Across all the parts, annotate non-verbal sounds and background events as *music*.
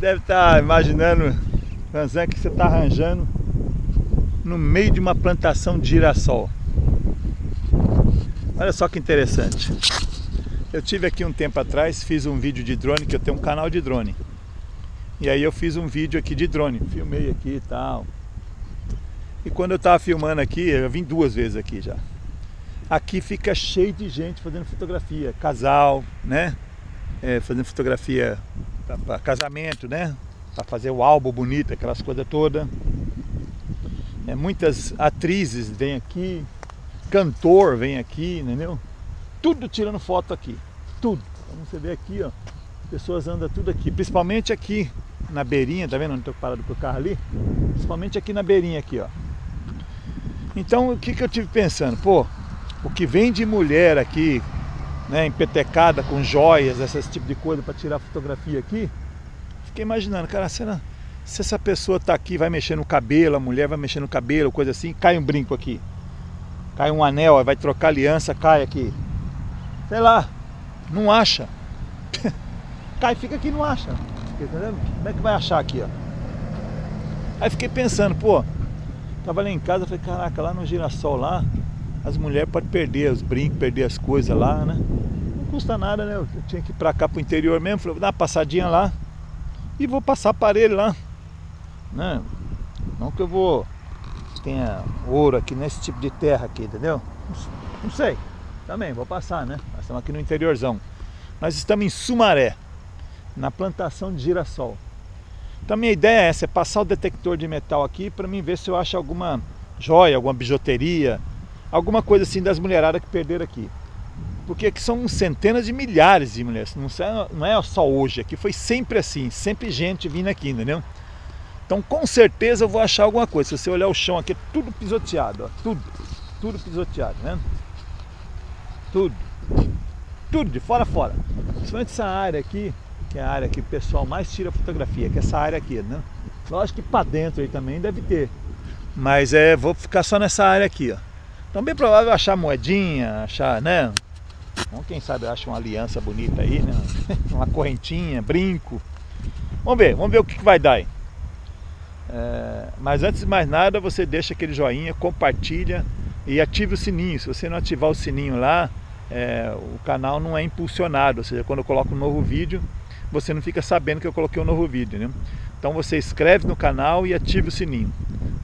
Deve estar tá imaginando, Vanzan, que você está arranjando no meio de uma plantação de girassol. Olha só que interessante. Eu tive aqui um tempo atrás, fiz um vídeo de drone, que eu tenho um canal de drone. E aí eu fiz um vídeo aqui de drone, filmei aqui e tal. E quando eu estava filmando aqui, eu vim duas vezes aqui já. Aqui fica cheio de gente fazendo fotografia, casal, né? É, fazendo fotografia para casamento, né? Para fazer o álbum bonito, aquelas coisas todas. É, muitas atrizes vêm aqui, cantor vem aqui, entendeu? Tudo tirando foto aqui, tudo. Como você vê aqui, ó, pessoas andam tudo aqui, principalmente aqui na beirinha, tá vendo onde estou parado com o carro ali? Principalmente aqui na beirinha aqui, ó. Então o que, que eu tive pensando? Pô, o que vem de mulher aqui, né, empetecada com joias, esse tipo de coisa para tirar fotografia aqui, fiquei imaginando, cara, será, se essa pessoa tá aqui, vai mexer no cabelo, a mulher vai mexer no cabelo, coisa assim, cai um brinco aqui, cai um anel, vai trocar aliança, cai aqui, sei lá, não acha, *laughs* cai, fica aqui, não acha. Entendeu? Como é que vai achar aqui, ó? Aí fiquei pensando, pô, tava lá em casa, falei, caraca, lá no girassol lá, as mulheres podem perder os brincos, perder as coisas lá, né? Não custa nada, né? Eu tinha que ir pra cá pro interior mesmo, falei, vou dar uma passadinha lá e vou passar aparelho lá. Né? Não que eu vou tenha ouro aqui nesse tipo de terra aqui, entendeu? Não sei. Também, vou passar, né? Nós estamos aqui no interiorzão. Nós estamos em Sumaré na plantação de girassol. Então minha ideia é essa, é passar o detector de metal aqui para mim ver se eu acho alguma joia, alguma bijuteria, alguma coisa assim das mulheradas que perderam aqui. Porque aqui são centenas de milhares de mulheres, não é, só hoje, aqui foi sempre assim, sempre gente vindo aqui, entendeu? Então com certeza eu vou achar alguma coisa. Se você olhar o chão aqui, é tudo pisoteado, ó, tudo, tudo pisoteado, né? Tudo, tudo de fora a fora. Principalmente essa área aqui, que é a área que o pessoal mais tira fotografia, que é essa área aqui, né? Lógico que para dentro aí também deve ter. Mas é, vou ficar só nessa área aqui, ó. Então bem provável achar moedinha, achar, né? Então, quem sabe eu acho uma aliança bonita aí, né? *laughs* uma correntinha, brinco. Vamos ver, vamos ver o que, vai dar aí. É, mas antes de mais nada, você deixa aquele joinha, compartilha e ative o sininho. Se você não ativar o sininho lá, é, o canal não é impulsionado. Ou seja, quando eu coloco um novo vídeo, você não fica sabendo que eu coloquei um novo vídeo, né? Então você inscreve no canal e ativa o sininho,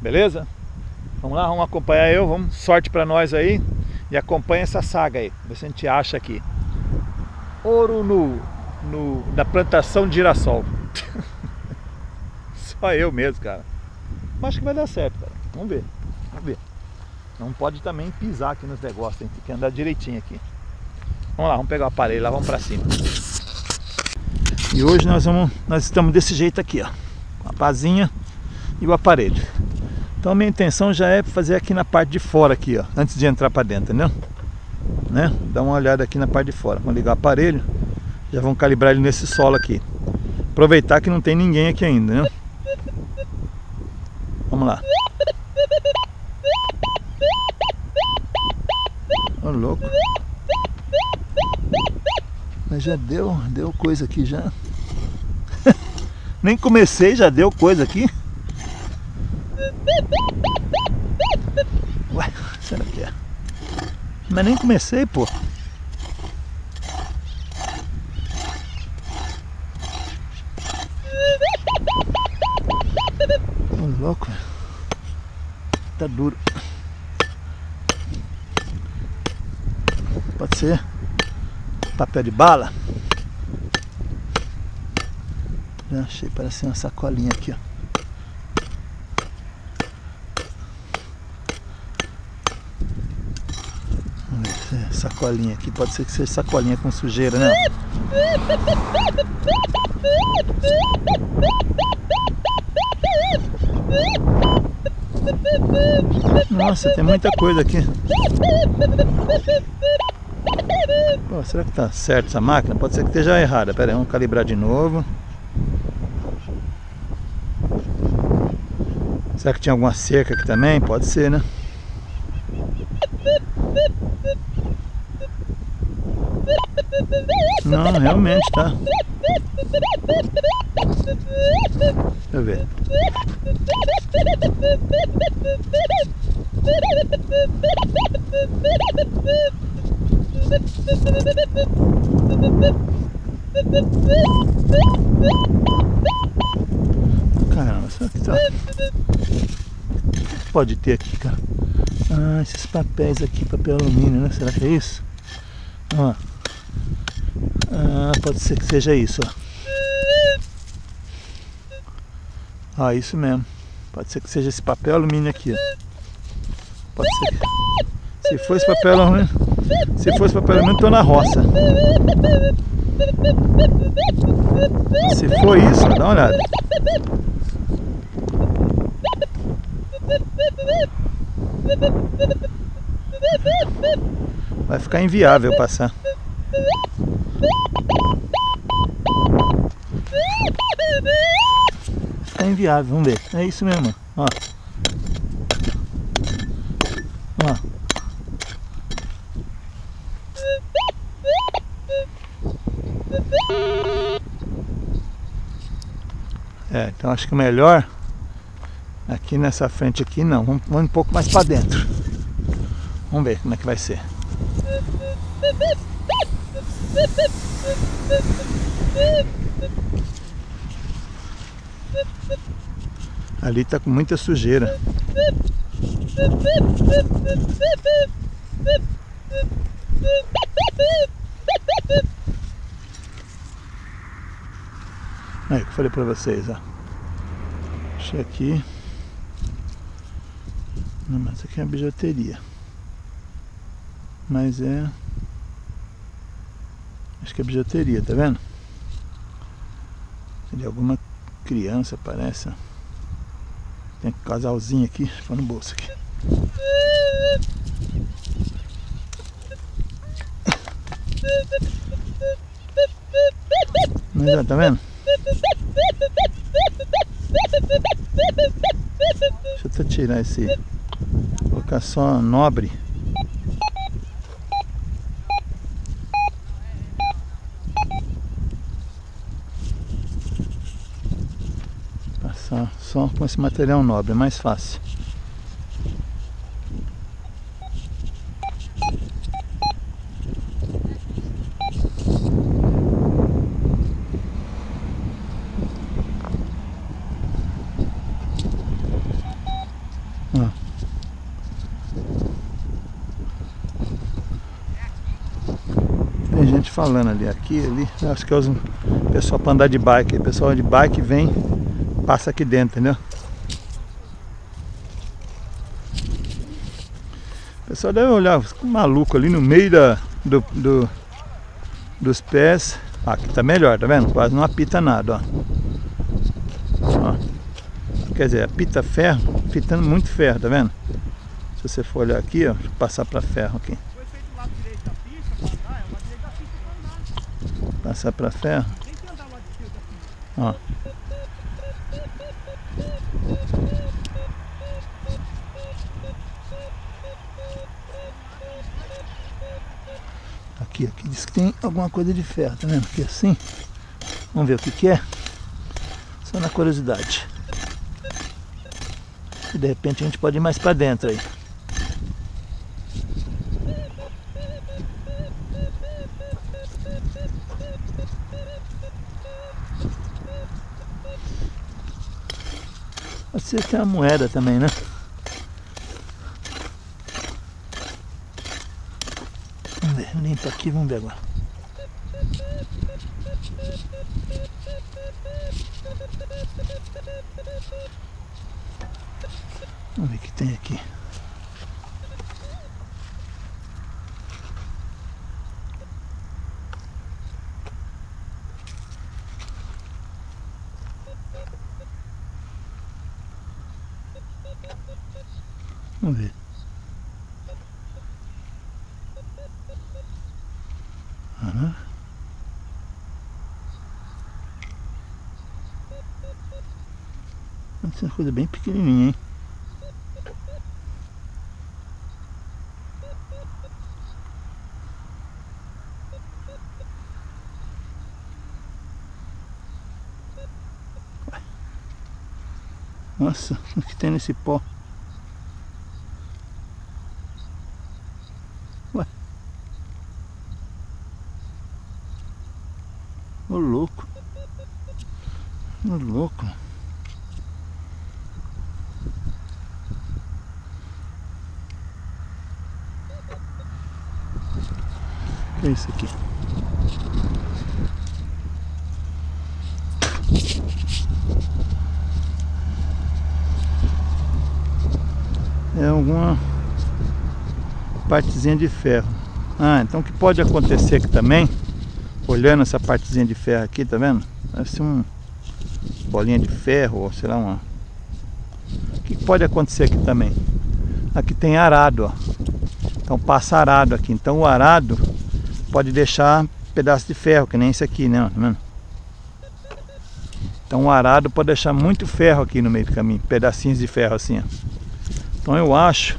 beleza? Vamos lá, vamos acompanhar eu, vamos, sorte para nós aí e acompanha essa saga aí, ver se a gente acha aqui. Ouro no, no da plantação de girassol. *laughs* Só eu mesmo, cara. Mas acho que vai dar certo, cara. Vamos ver, vamos ver. Não pode também pisar aqui nos negócios, tem que andar direitinho aqui. Vamos lá, vamos pegar o aparelho lá, vamos para cima. E hoje nós vamos, nós estamos desse jeito aqui, ó, com a pazinha e o aparelho. Então minha intenção já é fazer aqui na parte de fora aqui, ó, antes de entrar para dentro, entendeu? Né? Dá uma olhada aqui na parte de fora. Vamos ligar o aparelho, já vamos calibrar ele nesse solo aqui. Aproveitar que não tem ninguém aqui ainda, né? Vamos lá. Ô louco. Mas já deu, deu coisa aqui já. *laughs* Nem comecei, já deu coisa aqui. Ué, será que é? Mas nem comecei, pô. Tô louco. Tá duro. Pode ser papel de bala. Já achei, parece uma sacolinha aqui, ó. É sacolinha aqui, pode ser que seja sacolinha com sujeira, né? Nossa, tem muita coisa aqui. Pô, será que tá certo essa máquina? Pode ser que esteja errada. Pera aí, vamos calibrar de novo. Será que tinha alguma cerca aqui também? Pode ser, né? Não, realmente tá. Deixa eu ver. Caramba, será que tá? Pode ter aqui, cara? Ah, esses papéis aqui, papel alumínio, né? Será que é isso? Ó. Ah, pode ser que seja isso. Ah, isso mesmo. Pode ser que seja esse papel alumínio aqui, ó. Pode ser. Se for esse papel alumínio... Se for esse papel alumínio, tô na roça. Se for isso, dá uma olhada. Vai ficar inviável passar. Inviável, vamos ver. É isso mesmo, ó. Ó. É, então acho que o melhor aqui nessa frente aqui não, vamos, vamos um pouco mais para dentro. Vamos ver como é que vai ser. *laughs* Ali tá com muita sujeira. Aí, que eu falei pra vocês, ó. Achei aqui. Não, mas aqui é uma bijuteria. Mas é. Acho que é bijuteria, tá vendo? De alguma criança, parece. Tem um casalzinho aqui, foi no bolso aqui. Mas ó, tá vendo? Deixa eu tirar esse. Vou colocar só nobre. Com esse material nobre, é mais fácil. Tem gente falando ali, aqui, ali. Acho que é os pessoal para andar de bike. O pessoal de bike vem, passa aqui dentro, entendeu? O pessoal deve olhar, que maluco ali no meio da, do, do- dos pés. Ah, aqui tá melhor, tá vendo? Quase não apita nada, ó. Ó. Quer dizer, apita ferro, apitando muito ferro, tá vendo? Se você for olhar aqui, ó, deixa eu passar para ferro aqui. Foi feito do lado direito da pista pra andar, é o lado direito da pista pra andar. Passar para ferro. Tem que andar o lado esquerdo da pista. Ó. Aqui, aqui diz que tem alguma coisa de ferro, tá vendo? Aqui assim. Vamos ver o que, que é. Só na curiosidade. E de repente a gente pode ir mais para dentro aí. Pode ser que é uma moeda também, né? Vamos ver, limpa aqui, vamos ver agora. coisa bem pequenininha, hein? Nossa, *laughs* o que tem nesse pó? Ué. Ô louco. Ô louco. É isso aqui? É alguma partezinha de ferro. Ah, então o que pode acontecer aqui também, olhando essa partezinha de ferro aqui, tá vendo? Parece um bolinha de ferro, ou sei lá, uma. O que pode acontecer aqui também? Aqui tem arado, ó. Então passa arado aqui. Então o arado pode deixar pedaço de ferro, que nem esse aqui, né? Tá? Então o arado pode deixar muito ferro aqui no meio do caminho, pedacinhos de ferro assim, ó. Então eu acho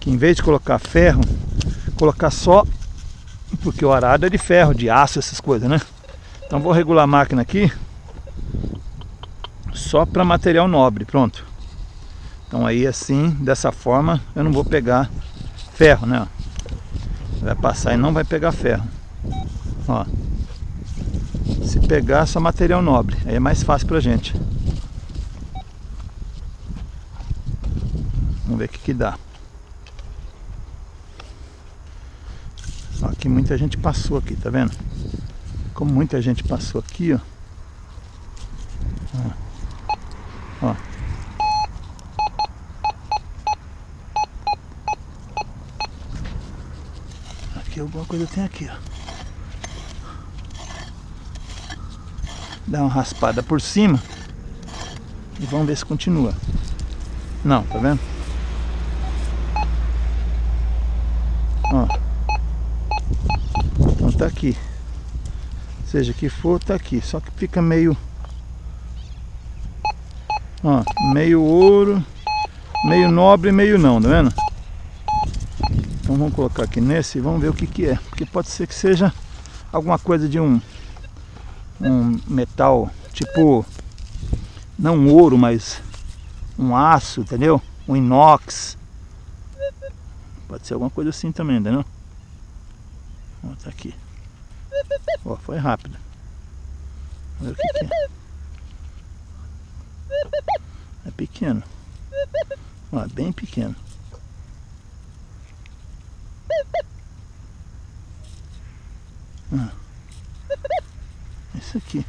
que em vez de colocar ferro, colocar só porque o arado é de ferro, de aço, essas coisas, né? Então vou regular a máquina aqui só para material nobre, pronto. Então aí assim, dessa forma, eu não vou pegar ferro, né? Vai passar e não vai pegar ferro. Ó. Se pegar só material nobre, aí é mais fácil pra gente. Vamos ver o que que dá. Ó, aqui muita gente passou aqui, tá vendo? Como muita gente passou aqui, ó. Ó. ó. Aqui alguma coisa tem aqui, ó. Dá uma raspada por cima. E vamos ver se continua. Não, tá vendo? Ó. Então tá aqui. Seja que for, tá aqui. Só que fica meio. Ó, meio ouro, meio nobre, meio não, tá vendo? Então vamos colocar aqui nesse e vamos ver o que que é. Porque pode ser que seja alguma coisa de um um metal tipo não ouro, mas um aço, entendeu? Um inox. Pode ser alguma coisa assim também, entendeu? Ó, tá aqui. Ó, foi rápido. Olha o que, que é. É pequeno. Ó, é bem pequeno. Ah. Isso aqui.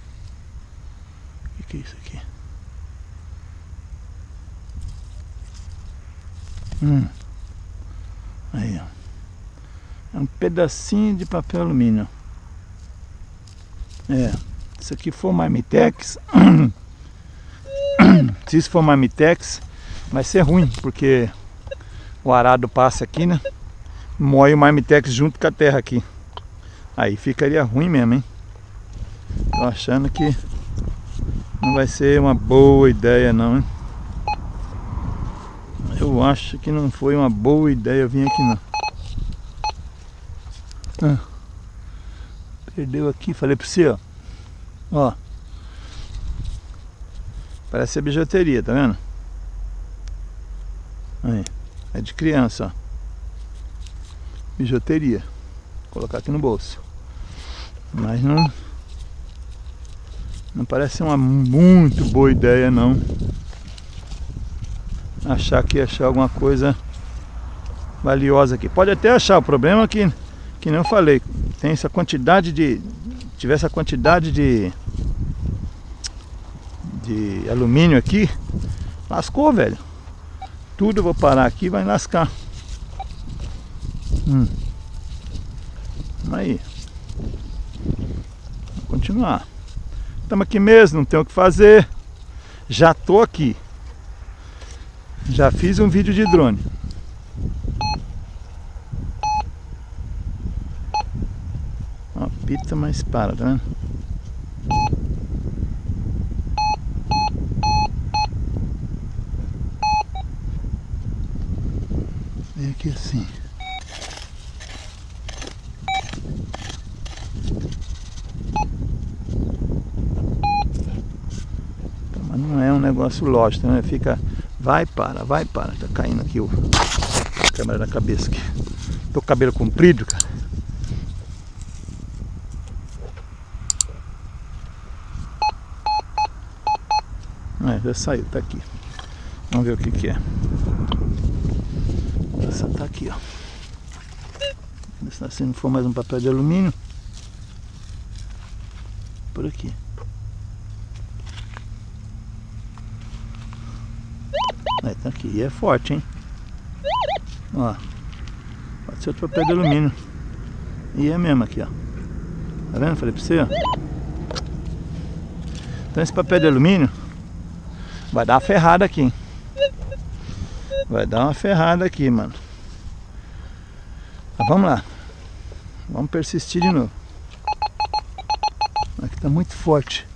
O que, é isso aqui? Hum. Aí, ó. É um pedacinho de papel alumínio. É. Isso aqui for marmitex. *clears throat* Se isso for marmitex, vai ser ruim, porque o arado passa aqui, né? Moe o marmitex junto com a terra aqui. Aí ficaria ruim mesmo, hein? Tô achando que não vai ser uma boa ideia não, hein? Eu acho que não foi uma boa ideia vir aqui não. Ah, perdeu aqui, falei pra você, ó. Ó. Parece a bijuteria, tá vendo? Aí. É de criança, ó. Bijuteria. Vou colocar aqui no bolso. Mas não. Não parece uma muito boa ideia não. Achar que achar alguma coisa valiosa aqui. Pode até achar, o problema é que, que não falei, tem essa quantidade de. Tiver essa quantidade de. de alumínio aqui, lascou, velho. Tudo eu vou parar aqui vai lascar. Hum. Aí. Continuar. Estamos aqui mesmo, não tem o que fazer. Já tô aqui. Já fiz um vídeo de drone. Ó, pita, mas para, tá vendo? Vem aqui assim. Negócio lógico, né? Fica, vai, para, vai, para. Tá caindo aqui o câmera na cabeça aqui. Tô com cabelo comprido, cara. É, já saiu, tá aqui. Vamos ver o que que é. Essa tá aqui, ó. Se não for mais um papel de alumínio. Por aqui. Aí, tá aqui. É forte, hein? Ó. Pode ser outro papel de alumínio. E é mesmo aqui, ó. Tá vendo? Falei pra você, ó. Então esse papel de alumínio vai dar uma ferrada aqui, hein? Vai dar uma ferrada aqui, mano. Mas vamos lá. Vamos persistir de novo. Aqui tá muito forte.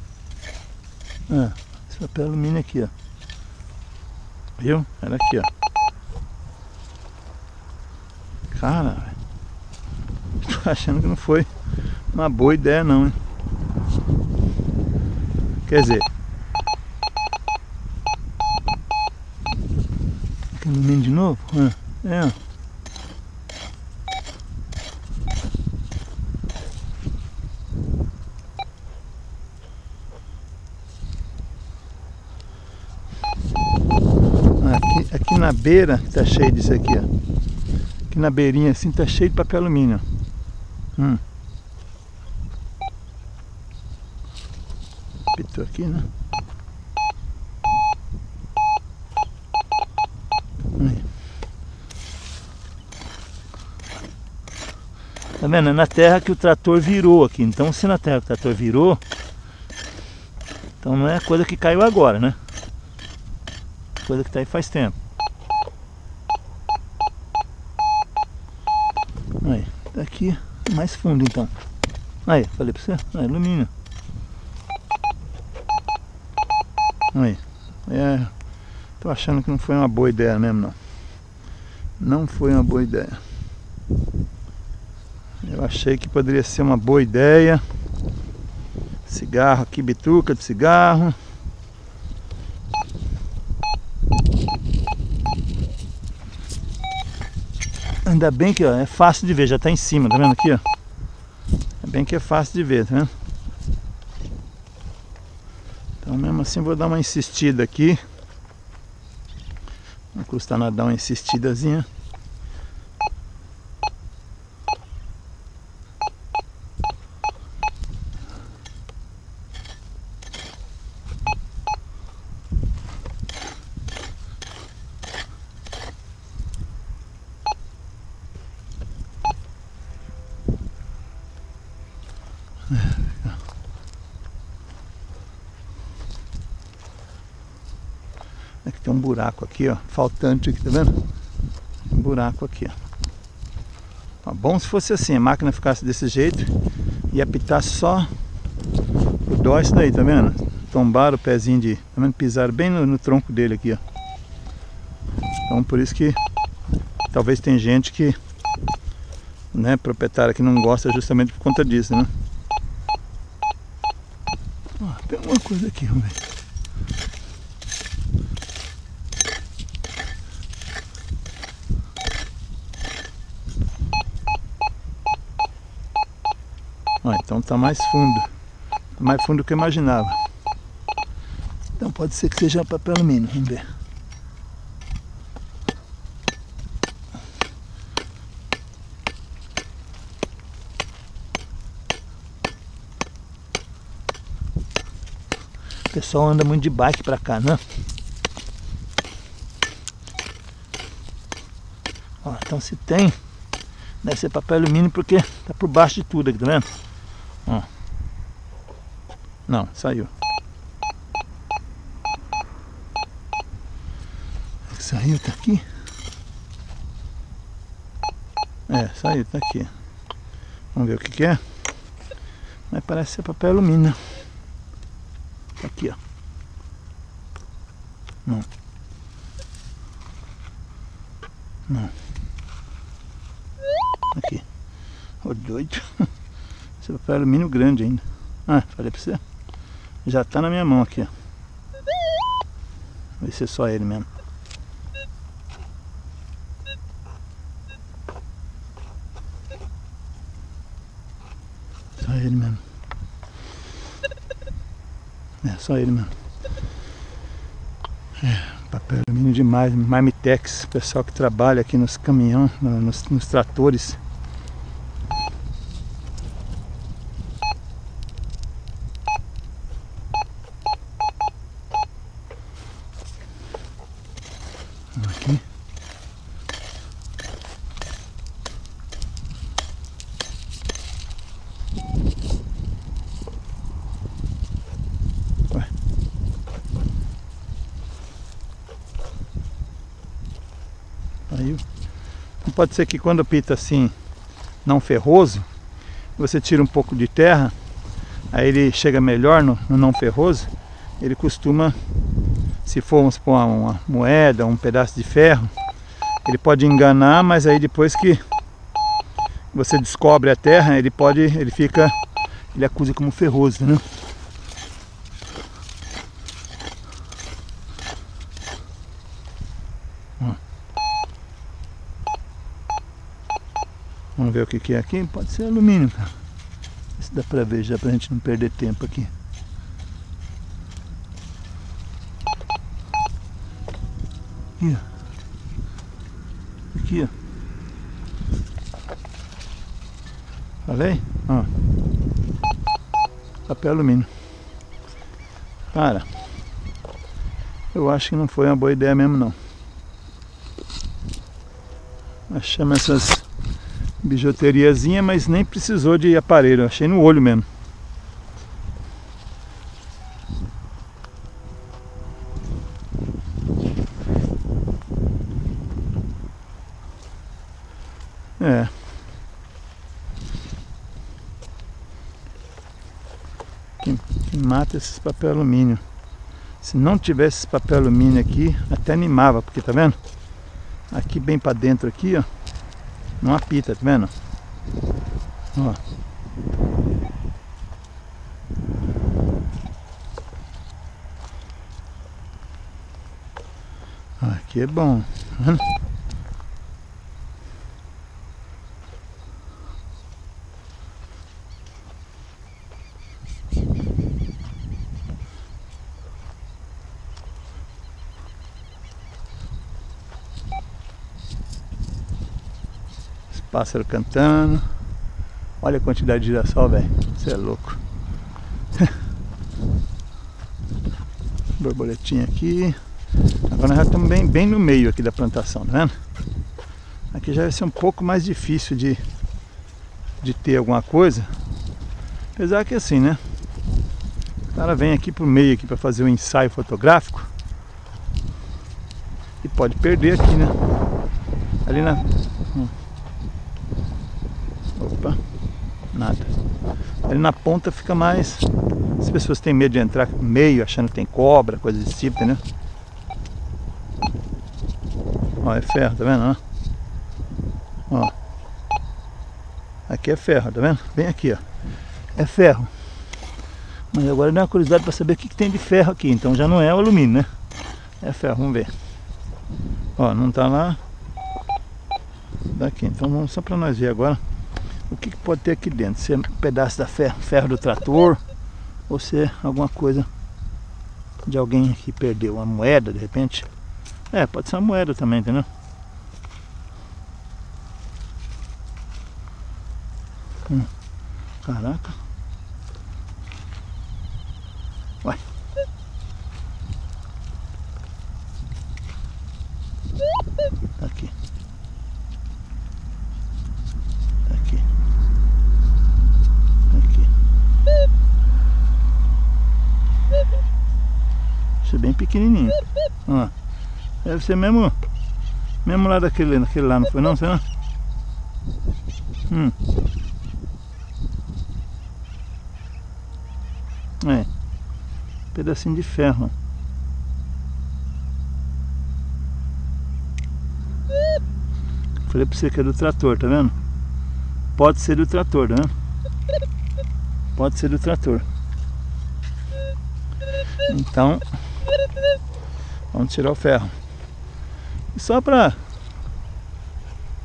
Ah, esse papel alumínio aqui, ó. Viu? Era aqui, ó. Cara, *laughs* tô achando que não foi uma boa ideia não, hein? Quer dizer, alumínio de novo? É, é. Aqui, aqui na beira tá cheio disso aqui, ó. Aqui na beirinha assim tá cheio de papel alumínio. Hum. Pitou aqui, né? Aí. Tá vendo? É na terra que o trator virou aqui. Então se na terra que o trator virou, então não é coisa que caiu agora, né? Coisa que tá aí faz tempo. Aí, tá aqui mais fundo então. Aí, falei pra você, aí, alumínio. Aí, é, tô achando que não foi uma boa ideia mesmo não. Não foi uma boa ideia. Eu achei que poderia ser uma boa ideia. Cigarro aqui, bituca de cigarro. Ainda bem que ó, é fácil de ver, já está em cima, tá vendo aqui? Ó? É bem que é fácil de ver, tá vendo? Então mesmo assim vou dar uma insistida aqui. Não custa nada dar uma insistidazinha. Buraco aqui, ó, faltante aqui, tá vendo? Um buraco aqui, ó. ó. Bom se fosse assim, a máquina ficasse desse jeito e apitar só o dó isso daí, tá vendo? Tombaram o pezinho de, tá vendo? Pisaram bem no, no tronco dele aqui, ó. Então por isso que talvez tem gente que, né, proprietário que não gosta justamente por conta disso, né? Ó, tem uma coisa aqui, vamos ver. Ó, então tá mais fundo. Tá mais fundo do que eu imaginava. Então pode ser que seja papel alumínio, vamos ver. O pessoal anda muito de bike pra cá, né? Ó, então se tem, deve ser papel alumínio porque tá por baixo de tudo aqui, tá vendo? Não, saiu. Saiu, tá aqui? É, saiu, tá aqui. Vamos ver o que, que é. Mas parece ser papel alumínio. Tá aqui, ó. Não. Não. Aqui. Ô doido. *laughs* Esse papel alumínio grande ainda. Ah, falei pra você. Já tá na minha mão aqui. Vai ser só ele mesmo. Só ele mesmo. É, só ele mesmo. É, papel alumínio demais, Marmitex, pessoal que trabalha aqui nos caminhões, nos, nos tratores. Aqui. Ué. Aí, pode ser que quando pita assim, não ferroso, você tira um pouco de terra, aí ele chega melhor no, no não ferroso, ele costuma, se for vamos supor, uma moeda, um pedaço de ferro, ele pode enganar, mas aí depois que você descobre a terra, ele pode, ele fica, ele acusa como ferroso, né? Vamos ver o que, que é aqui. Pode ser alumínio, cara. Se dá pra ver já pra gente não perder tempo aqui. Aqui, ó. Aqui, ó. Falei? Ó. Papel alumínio. Cara, eu acho que não foi uma boa ideia mesmo não. Achamos essas bijuteriazinha, mas nem precisou de aparelho, achei no olho mesmo. É. Quem, quem mata esses papel alumínio. Se não tivesse esse papel alumínio aqui, até animava, porque tá vendo? Aqui bem para dentro aqui, ó. Não apita, tá vendo? Ó. Aqui é bom, tá vendo? Pássaro cantando. Olha a quantidade de girassol, velho. Você é louco. *laughs* Borboletinha aqui. Agora nós já estamos bem, bem no meio aqui da plantação, tá vendo? Aqui já vai ser um pouco mais difícil de, de ter alguma coisa. Apesar que assim, né? O cara vem aqui pro meio aqui para fazer um ensaio fotográfico. E pode perder aqui, né? Ali na, Opa, nada. Ali na ponta fica mais. As pessoas têm medo de entrar meio, achando que tem cobra, coisa desse tipo, entendeu? Ó, é ferro, tá vendo? Ó. Aqui é ferro, tá vendo? Bem aqui, ó. É ferro. Mas agora dá uma curiosidade para saber o que, que tem de ferro aqui. Então já não é o alumínio, né? É ferro, vamos ver. Ó, não tá lá. Daqui. Então vamos só para nós ver agora o que, que, pode ter aqui dentro. Se é um pedaço da ferro, ferro do trator ou se é alguma coisa de alguém que perdeu uma moeda de repente. É, pode ser uma moeda também, entendeu? Hum, caraca. Ué. Aqui. Pequenininho. Ó. Deve ser mesmo, mesmo lá daquele, daquele lá, não foi não? Será? Hum. É. pedacinho de ferro. Falei pra você que é do trator, tá vendo? Pode ser do trator, tá vendo? Pode ser do trator. Então, Vamos tirar o ferro. E só para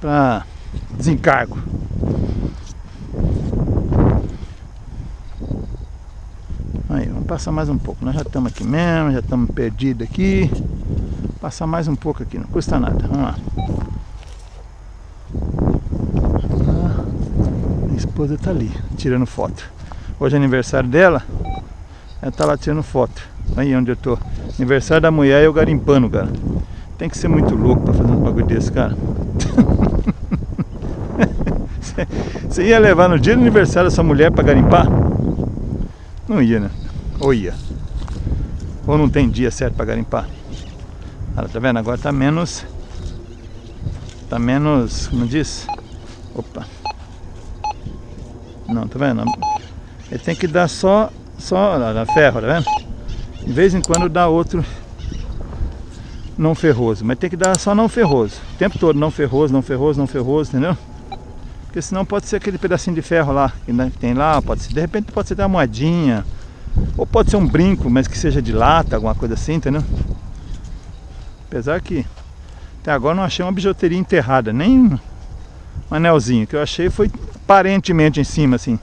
para desencargo. Aí, vamos passar mais um pouco. Nós já estamos aqui mesmo, já estamos perdidos aqui. Passar mais um pouco aqui, não custa nada. Vamos lá. Ah, minha esposa está ali, tirando foto. Hoje é aniversário dela. Ela está lá tirando foto. Aí onde eu tô. Aniversário da mulher e eu garimpando, cara. Tem que ser muito louco para fazer um bagulho desse, cara. *laughs* Você ia levar no dia do aniversário essa mulher para garimpar? Não ia, né? Ou ia. Ou não tem dia certo para garimpar. Olha, tá vendo? Agora tá menos. Tá menos. Como diz? Opa. Não, tá vendo? Ele tem que dar só. Só. Olha, ferro, tá vendo? De vez em quando dá outro não ferroso. Mas tem que dar só não ferroso. O tempo todo não ferroso, não ferroso, não ferroso, entendeu? Porque senão pode ser aquele pedacinho de ferro lá que tem lá, pode ser, de repente pode ser uma moedinha, ou pode ser um brinco, mas que seja de lata, alguma coisa assim, entendeu? Apesar que até agora não achei uma bijuteria enterrada, nem um anelzinho. O que eu achei foi aparentemente em cima, assim.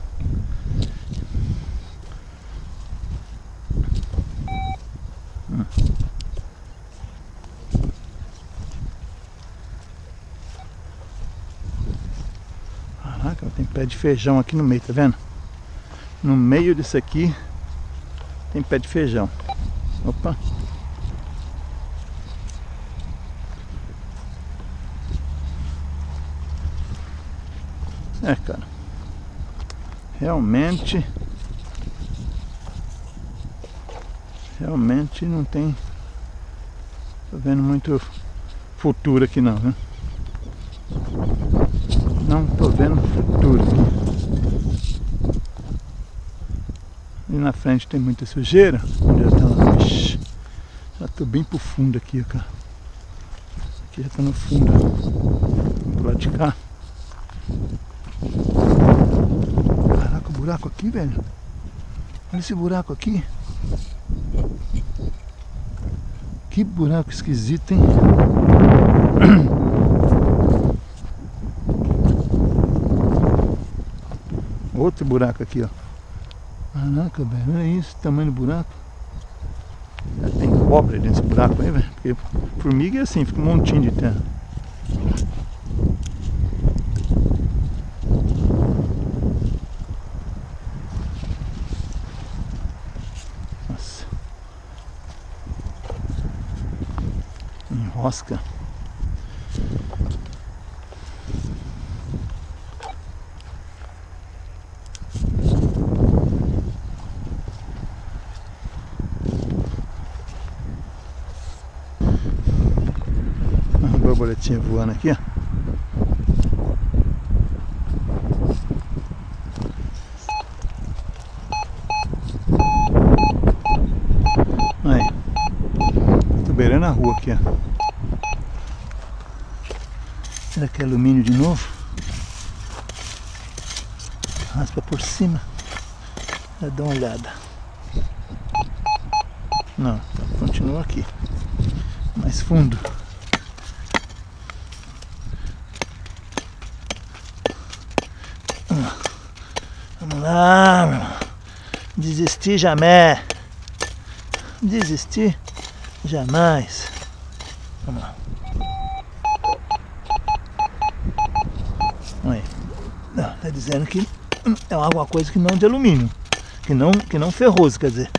Caraca, tem pé de feijão aqui no meio, tá vendo? No meio disso aqui tem pé de feijão. Opa! É, cara. Realmente. Realmente não tem. Tô vendo muito futuro aqui não, né? Não tô vendo futuro aqui. E na frente tem muita sujeira. Onde já tá. Ixi, já tô bem pro fundo aqui, cara. Aqui já tá no fundo. Pro lado de cá. Caraca, o buraco aqui, velho. Olha esse buraco aqui. Que buraco esquisito, hein? Outro buraco aqui, ó. Caraca, velho, olha isso, tamanho do buraco. Tem cobra desse buraco aí, velho. Porque formiga é assim, fica um montinho de terra. Enrosca. Uma borboletinha voando aqui, ó. Beirando a rua aqui, ó. Alumínio de novo? Raspa por cima. Já dá uma olhada. Não, continua aqui. Mais fundo. Vamos lá, meu. Desistir jamais. Desistir jamais. Vamos lá. Aí. Não, tá dizendo que é alguma coisa que não de alumínio. Que não, que não ferroso, quer dizer.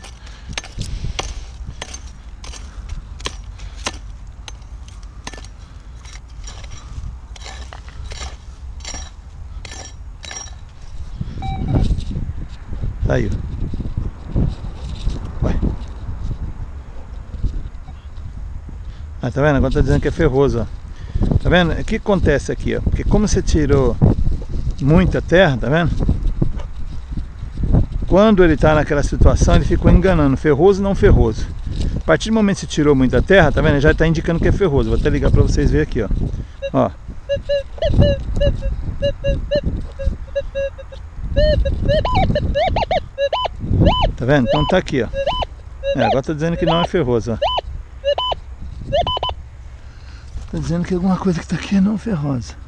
Tá aí, ó. Ué. Ah, tá vendo? Agora tá dizendo que é ferroso, ó. Tá vendo? O que acontece aqui, ó? Porque como você tirou muita terra, tá vendo? Quando ele tá naquela situação, ele ficou enganando, ferroso não ferroso. A partir do momento que você tirou muita terra, tá vendo? Já tá indicando que é ferroso. Vou até ligar pra vocês verem aqui, ó. Ó. Tá vendo? Então tá aqui, ó. É, agora tá dizendo que não é ferroso, ó. Tá dizendo que alguma coisa que tá aqui é não ferrosa.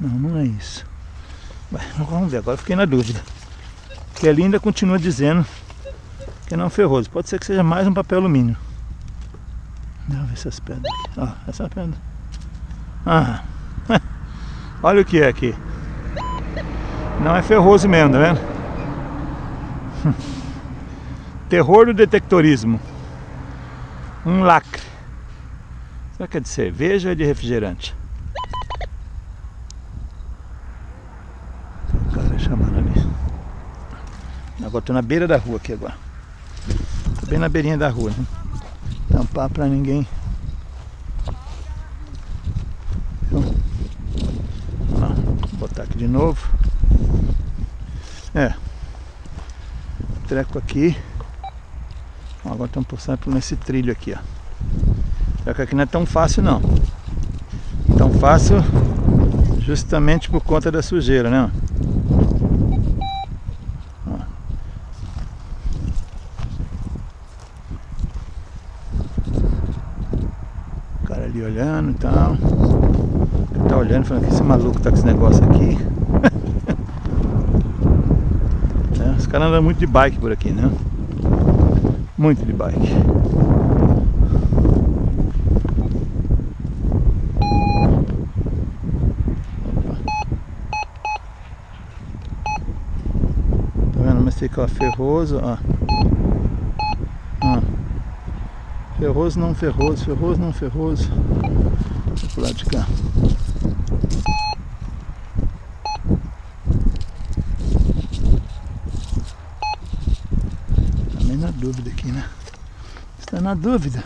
Não, não é isso. Vamos ver, agora fiquei na dúvida. Que ali ainda continua dizendo que é não ferroso. Pode ser que seja mais um papel alumínio. Deixa eu ver essas pedras aqui. Ó, essa pedra. Ah, *laughs* olha o que é aqui. Não é ferroso mesmo, tá vendo? *laughs* Terror do detectorismo. Um lacre. Será que é de cerveja ou é de refrigerante? O cara chamando ali. Agora tô na beira da rua aqui agora. Tô bem na beirinha da rua, né? Tampar pra ninguém. Então, vou botar aqui de novo. É. Treco aqui. Agora estamos passando por nesse trilho aqui, ó. Que aqui não é tão fácil não. Tão fácil justamente por conta da sujeira, né? Ó. O cara ali olhando e tal. Tá olhando falando que esse maluco tá com esse negócio aqui. *laughs* É, os caras andam muito de bike por aqui, né? Muito de bike. Tá vendo? Mas fica ferroso, ó. Ferroso não ferroso, ferroso não ferroso. Pro lado de cá. Também na dúvida aqui, né? Está na dúvida.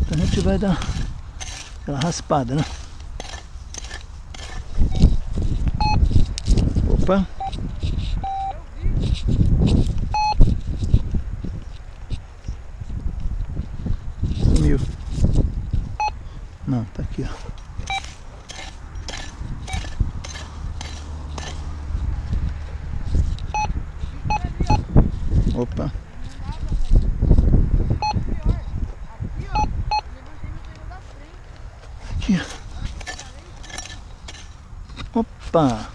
Então a gente vai dar aquela raspada, né? Opa! Sumiu. Não, tá aqui, ó. Opa. Aqui. ó. Opa.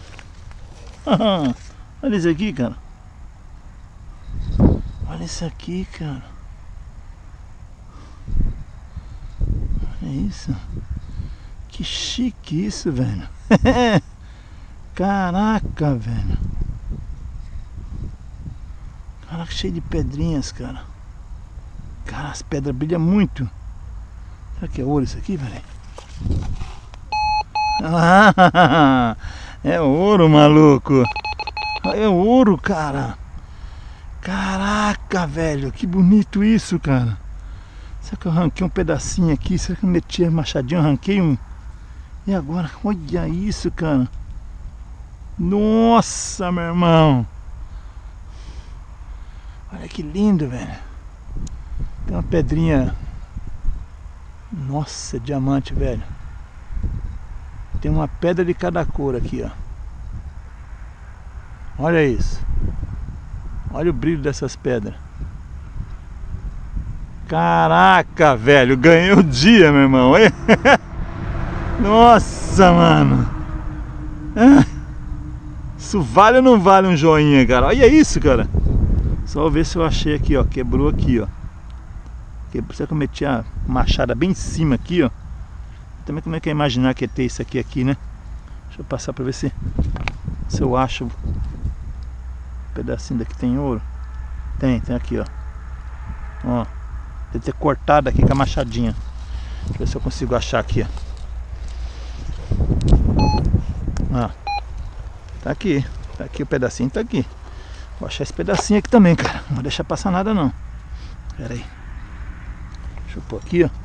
*laughs* Olha isso aqui, cara. Olha isso aqui, cara. Olha isso. Que chique isso, velho. *laughs* Caraca, velho. Caraca, cheio de pedrinhas, cara. Cara, as pedras brilham muito. Será que é ouro isso aqui, velho? *laughs* Ah, é ouro, maluco. É ouro, cara. Caraca, velho. Que bonito isso, cara. Será que eu arranquei um pedacinho aqui? Será que eu meti a machadinha, arranquei um? E agora? Olha isso, cara. Nossa, meu irmão. Olha que lindo, velho. Tem uma pedrinha. Nossa, diamante, velho. Tem uma pedra de cada cor aqui, ó. Olha isso. Olha o brilho dessas pedras. Caraca, velho. Ganhei o dia, meu irmão. *laughs* Nossa, mano. *laughs* Isso vale ou não vale um joinha, cara? Olha isso, cara. Só ver se eu achei aqui, ó. Quebrou aqui, ó. Será que eu meti a machada bem em cima aqui, ó? Também como é que é imaginar que é ter isso aqui aqui, né? Deixa eu passar pra ver se, se eu acho um pedacinho daqui tem ouro. Tem, tem aqui, ó. Ó. Deve ter cortado aqui com a machadinha. Deixa eu ver se eu consigo achar aqui, ó. Ó. Tá aqui. Tá aqui o pedacinho, tá aqui. Vou achar esse pedacinho aqui também, cara. Não vou deixar passar nada não. Pera aí. Deixa eu pôr aqui, ó.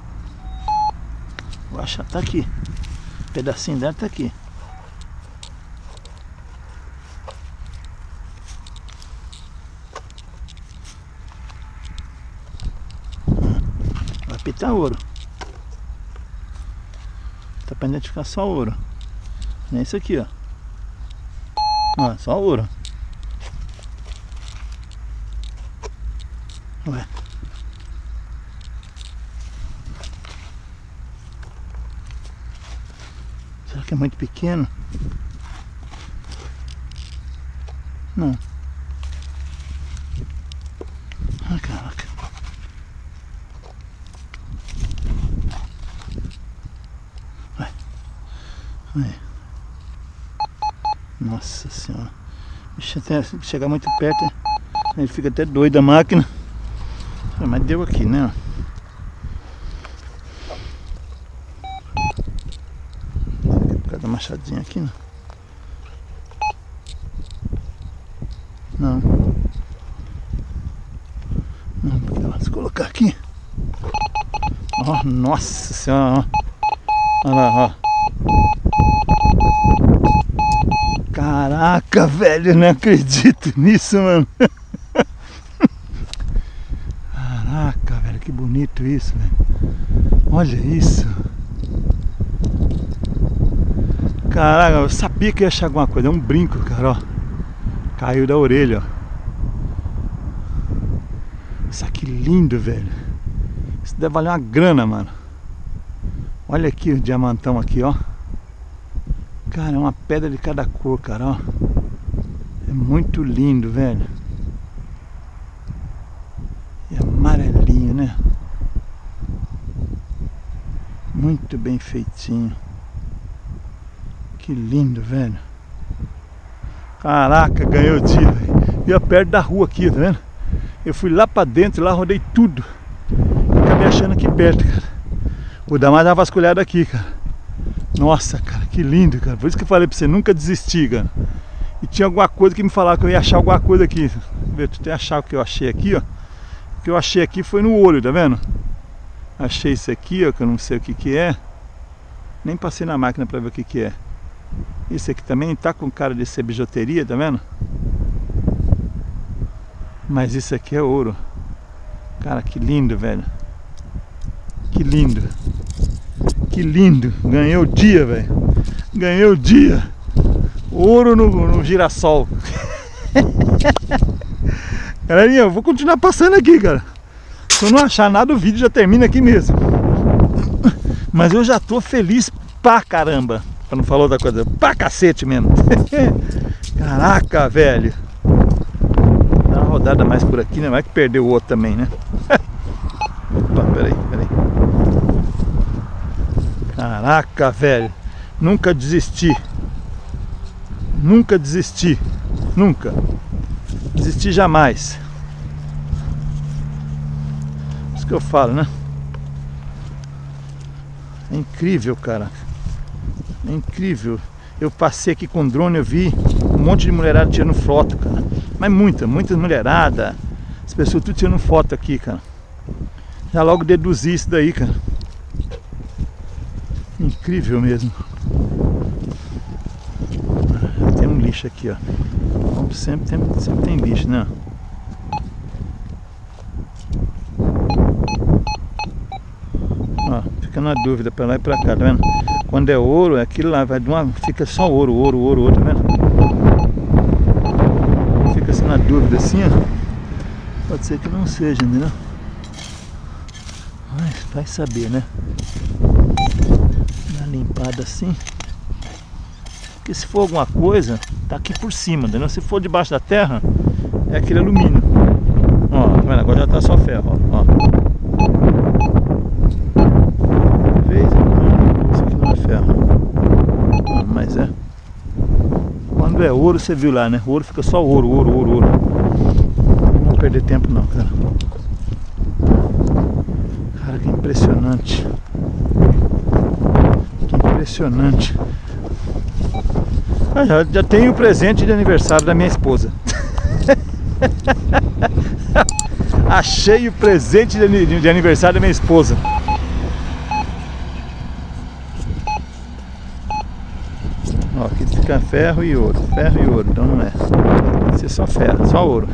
Vou achar, tá aqui. O pedacinho dela tá aqui. Vai pitar ouro. Tá pendente de ficar só ouro. Nem isso aqui, ó. Ó, só ouro. Ué. Que é muito pequeno. Não. Ai, caraca. Vai. Vai. Nossa senhora. Bicho, até chegar muito perto, ele fica até doido a máquina. Mas deu aqui, né? Machadinha aqui, né? Não. Não, porque ela se colocar aqui. Ó, oh, nossa senhora, ó. Olha lá, ó. Caraca, velho, não acredito *laughs* nisso, mano. Caraca, velho, que bonito isso, velho. Olha isso. Caraca, eu sabia que ia achar alguma coisa. É um brinco, cara, ó. Caiu da orelha, ó. Isso aqui lindo, velho. Isso deve valer uma grana, mano. Olha aqui o diamantão aqui, ó. Cara, é uma pedra de cada cor, cara, ó. É muito lindo, velho. E amarelinho, né? Muito bem feitinho. Que lindo, velho. Caraca, ganhou o dia, velho. Ia perto da rua aqui, tá vendo? Eu fui lá pra dentro, lá rodei tudo. Acabei achando aqui perto, cara. Vou dar mais uma vasculhada aqui, cara. Nossa, cara, que lindo, cara. Por isso que eu falei pra você, nunca desistir, cara. E tinha alguma coisa que me falava que eu ia achar alguma coisa aqui. Ver, tu tem achar o que eu achei aqui, ó. O que eu achei aqui foi no olho, tá vendo? Achei isso aqui, ó, que eu não sei o que que é. Nem passei na máquina pra ver o que que é. Esse aqui também tá com cara de ser bijuteria, tá vendo? Mas isso aqui é ouro. Cara, que lindo, velho. Que lindo. Que lindo. Ganhei o dia, velho. Ganhei o dia. Ouro no, no girassol. *laughs* Galerinha, eu vou continuar passando aqui, cara. Se eu não achar nada, o vídeo já termina aqui mesmo. Mas eu já tô feliz pra caramba. Pra não falar outra coisa. Pra cacete mesmo. *laughs* Caraca, velho. Dá uma rodada mais por aqui, né? Vai que perdeu o outro também, né? *laughs* Opa, peraí, peraí. Caraca, velho. Nunca desisti. Nunca desisti. Nunca. Desisti jamais. Isso que eu falo, né? É incrível, cara. É incrível. Eu passei aqui com drone, eu vi um monte de mulherada tirando foto, cara. Mas muita, muitas mulherada. As pessoas tudo tirando foto aqui, cara. Já logo deduzi isso daí, cara. Incrível mesmo. Tem um lixo aqui, ó. Sempre, sempre, sempre tem lixo, né? Ó, fica na dúvida pra lá e pra cá, tá vendo? Quando é ouro, é aquilo lá, vai de uma, fica só ouro, ouro, ouro, ouro, tá vendo? Fica assim na dúvida assim, ó. Pode ser que não seja, entendeu? Mas vai saber, né? Dá limpada assim. Porque se for alguma coisa, tá aqui por cima, entendeu? Se for debaixo da terra, é aquele alumínio. Ó, tá vendo? Agora já tá só ferro, ó. ó. Quando é ouro, você viu lá, né? O ouro fica só ouro, ouro, ouro, ouro. Não vou perder tempo não, cara. Cara, que impressionante. Que impressionante. Ah, já, já tenho o presente de aniversário da minha esposa. *laughs* Achei o presente de, de aniversário da minha esposa. Ó, aqui fica ferro e ouro, ferro e ouro, então não é. Que ser só ferro, só ouro.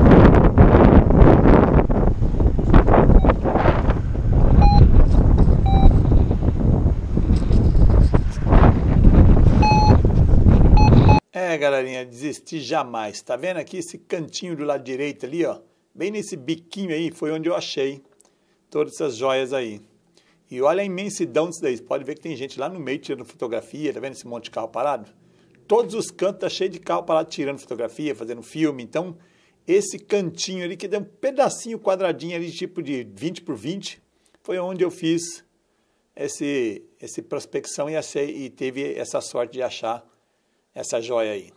É, galerinha, desistir jamais. Tá vendo aqui esse cantinho do lado direito ali, ó? Bem nesse biquinho aí foi onde eu achei todas essas joias aí. E olha a imensidão disso daí. Você pode ver que tem gente lá no meio tirando fotografia, tá vendo esse monte de carro parado? Todos os cantos tá cheio de carro parado tirando fotografia, fazendo filme. Então, esse cantinho ali, que deu um pedacinho quadradinho ali, tipo de 20 por 20, foi onde eu fiz esse, esse prospecção e, achei, e teve essa sorte de achar essa joia aí.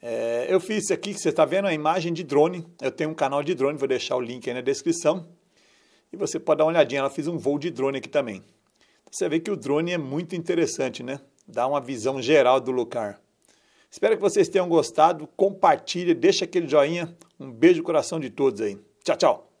É, eu fiz isso aqui, que você está vendo, a imagem de drone. Eu tenho um canal de drone, vou deixar o link aí na descrição. E você pode dar uma olhadinha, ela fiz um voo de drone aqui também. Você vê que o drone é muito interessante, né? Dá uma visão geral do lugar. Espero que vocês tenham gostado. Compartilhe, deixa aquele joinha. Um beijo no coração de todos aí. Tchau, tchau.